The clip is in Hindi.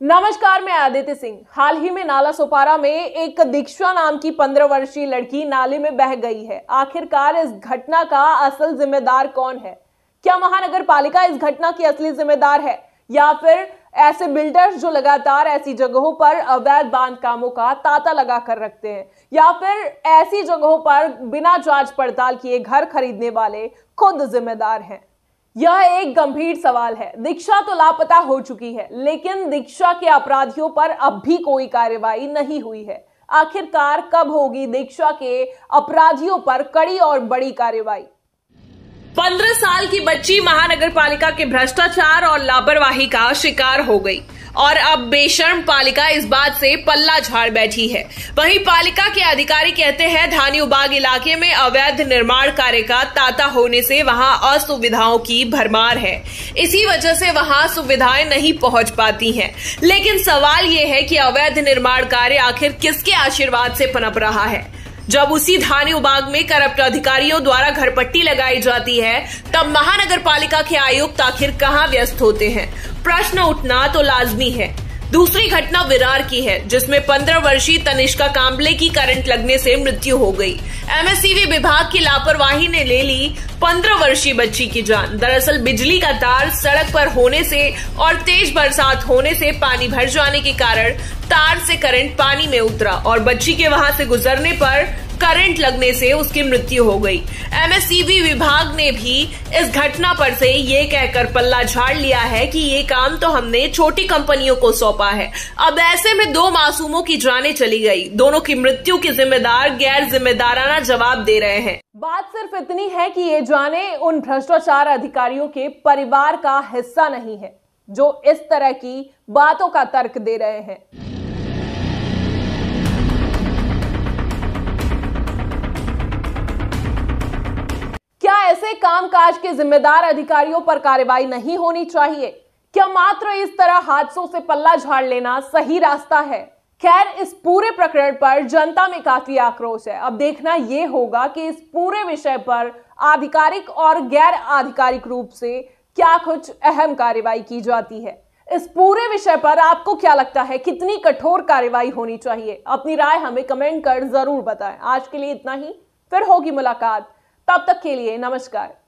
नमस्कार, मैं आदित्य सिंह। हाल ही में नाला सोपारा में एक दीक्षा नाम की पंद्रह वर्षीय लड़की नाले में बह गई है। आखिरकार इस घटना का असल जिम्मेदार कौन है? क्या महानगर पालिका इस घटना की असली जिम्मेदार है? या फिर ऐसे बिल्डर्स जो लगातार ऐसी जगहों पर अवैध बाँध कामों का ताता लगा कर रखते हैं? या फिर ऐसी जगहों पर बिना जाँच पड़ताल किए घर खरीदने वाले खुद जिम्मेदार हैं? यह एक गंभीर सवाल है। दीक्षा तो लापता हो चुकी है, लेकिन दीक्षा के अपराधियों पर अब भी कोई कार्रवाई नहीं हुई है। आखिरकार कब होगी दीक्षा के अपराधियों पर कड़ी और बड़ी कार्रवाई? पंद्रह साल की बच्ची महानगर पालिका के भ्रष्टाचार और लापरवाही का शिकार हो गई। और अब बेशर्म पालिका इस बात से पल्ला झाड़ बैठी है। वहीं पालिका के अधिकारी कहते हैं, धानी बाग इलाके में अवैध निर्माण कार्य का ताता होने से वहाँ असुविधाओं की भरमार है। इसी वजह से वहाँ सुविधाएँ नहीं पहुँच पाती हैं। लेकिन सवाल ये है कि अवैध निर्माण कार्य आखिर किसके आशीर्वाद से पनप रहा है? जब उसी धानी उबाग में करप्ट अधिकारियों द्वारा घरपट्टी लगाई जाती है, तब महानगर पालिका के आयुक्त आखिर कहाँ व्यस्त होते हैं? प्रश्न उठना तो लाजमी है। दूसरी घटना विरार की है, जिसमें 15 वर्षीय तनिष्का कांबले की करंट लगने से मृत्यु हो गई। एमएससीवी विभाग की लापरवाही ने ले ली 15 वर्षीय बच्ची की जान। दरअसल बिजली का तार सड़क पर होने से और तेज बरसात होने से पानी भर जाने के कारण तार से करंट पानी में उतरा और बच्ची के वहाँ से गुजरने पर करंट लगने से उसकी मृत्यु हो गई। एमएससीबी विभाग ने भी इस घटना पर से ये कहकर पल्ला झाड़ लिया है कि ये काम तो हमने छोटी कंपनियों को सौंपा है। अब ऐसे में दो मासूमों की जाने चली गई। दोनों की मृत्यु के जिम्मेदार गैर जिम्मेदाराना जवाब दे रहे हैं। बात सिर्फ़ इतनी है कि ये जाने, उन भ्रष्टाचार अधिकारियों के परिवार का हिस्सा नहीं है, जो इस तरह की बातों का तर्क दे रहे हैं। कामकाज के जिम्मेदार अधिकारियों पर कार्रवाई नहीं होनी चाहिए। क्या मात्र इस तरह हादसों से पल्ला झाड़ लेना सही रास्ता है? खैर, इस पूरे प्रकरण पर जनता में काफ़ी आक्रोश है। अब देखना यह होगा कि इस पूरे विषय पर आधिकारिक और गैर आधिकारिक रूप से क्या कुछ अहम कार्रवाई की जाती है। इस पूरे विषय पर आपको क्या लगता है? कितनी कठोर कार्रवाई होनी चाहिए? अपनी राय हमें कमेंट कर ज़रूर बताएँ। आज के लिए इतना ही। फिर होगी मुलाकात। तब तक के लिए नमस्कार।